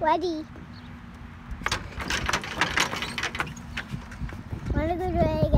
Ready. go do it again.